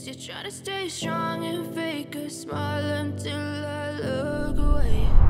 Guess you're trying to stay strong and fake a smile until I look away.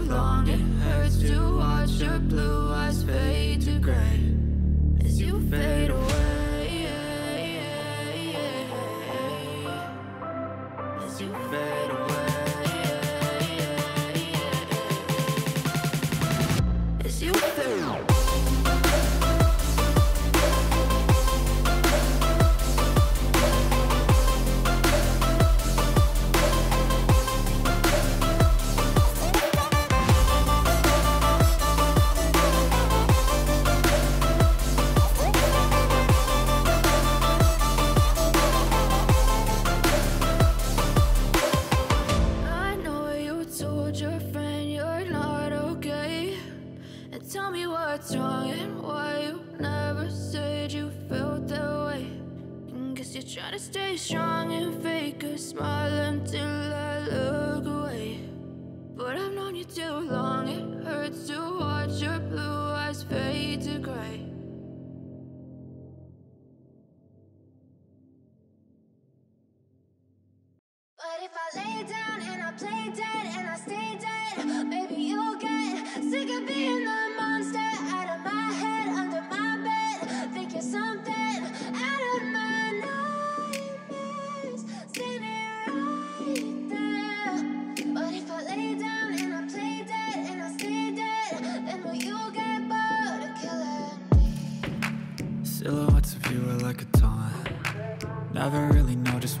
long, it hurts to watch your blue eyes fade to gray as you fade away. Guess you're trying to stay strong and fake a smile until I look away. But I've known you too long, it hurts to watch your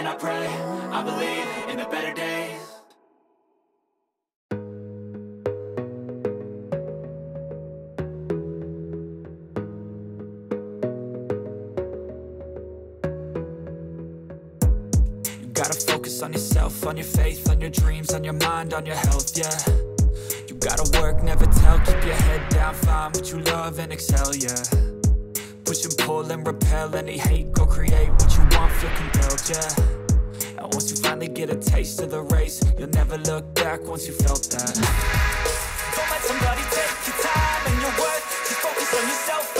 and I pray I believe in the better days. You gotta focus focus on yourself, on your faith, on your dreams, on your mind, on your health, yeah. You gotta work, never tell, keep your head down, find what you love and excel, yeah. Push and pull and repel any hate, go create what you want, feel compelled, yeah. And once you finally get a taste of the race, you'll never look back once you felt that. Don't let somebody take your time and your worth, just focus on yourself